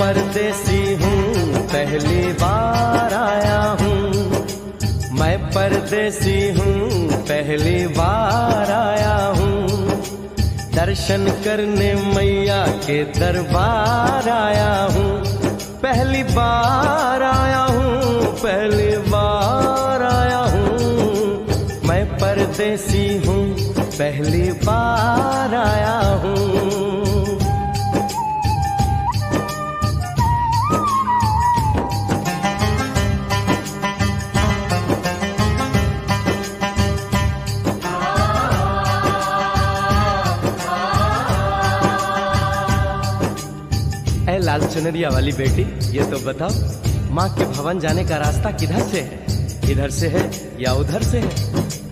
परदेसी हूँ, पहली बार आया हूँ। मैं परदेसी हूँ, पहली बार आया हूँ। दर्शन करने मैया के दरबार आया हूँ। पहली बार आया पहली बार आया हूँ। लाल चुनरिया वाली बेटी, ये तो बताओ, माँ के भवन जाने का रास्ता किधर से है? इधर से है या उधर से है?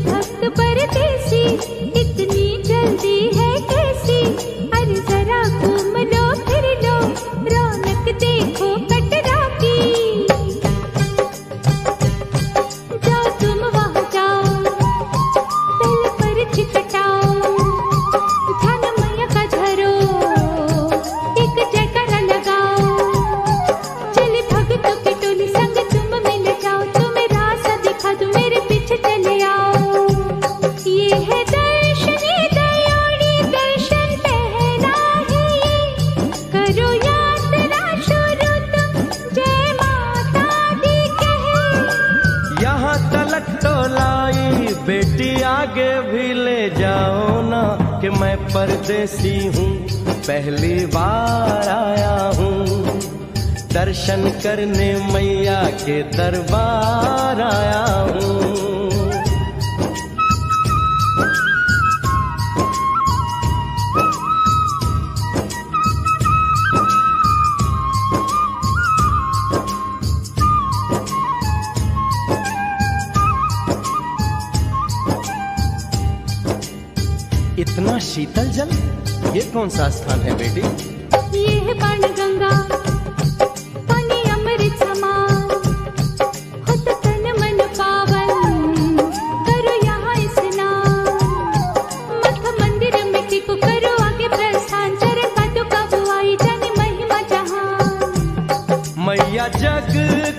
भक्त परदेसी इतनी आगे भी ले जाओ ना कि मैं परदेसी हूँ। पहली बार आया हूँ। दर्शन करने मैया के दरबार आया हूँ। इतना शीतल जल? ये कौन सा स्थान है बेटी? ये है बाण गंगा पानी अमृत समान होत तन मन पावन करो यहाँ स्नान मठ मंदिर में करो आगे प्रस्थान चरण जाने महिमा जहाँ। मैया जग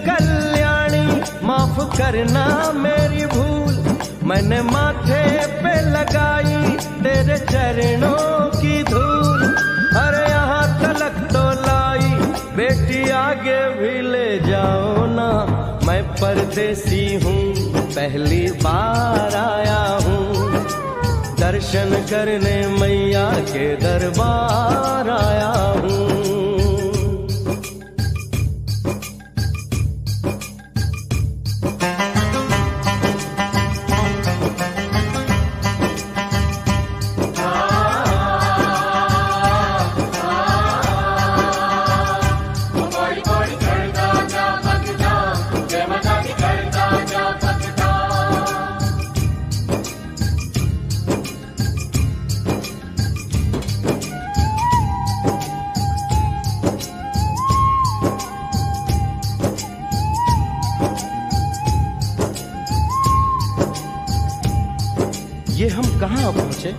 कल्याणी माफ़ करना मेरी भूल। मैंने माथे पे लगाई तेरे चरणों की धूल। अरे यहाँ तलक तो लाई, बेटी आगे भी ले जाओ ना। मैं परदेसी हूँ, पहली बार आया हूँ। दर्शन करने मैया के दरबार आया ये हम कहाँ पहुँचे?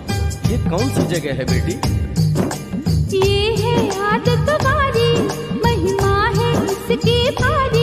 ये कौन सी जगह है बेटी? ये है याद तुम्हारी, महिमा है इसकी पारी